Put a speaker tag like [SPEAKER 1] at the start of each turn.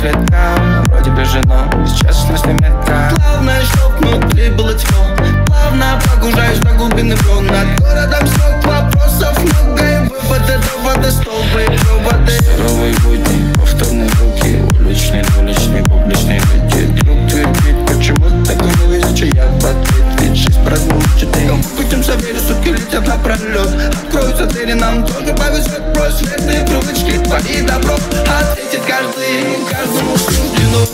[SPEAKER 1] В леткам Вроде бы жена, сейчас смысле метка
[SPEAKER 2] Главное, чтоб внутри было тепло. Плавно погружаюсь до глубины брон Над городом срок вопросов много. И выводы, доводы, столбы и проводы.
[SPEAKER 1] Суровые будни, повторные руки Уличные, двуличные, публичные люди Друг твердит, почему такой невезучий Я в ответ, ведь жизнь продумчатый
[SPEAKER 2] Кому крутимся, верю, сутки летят напролет Откроются двери, нам тоже повезет Брось твори добро. Ответит каждый, каждому суждено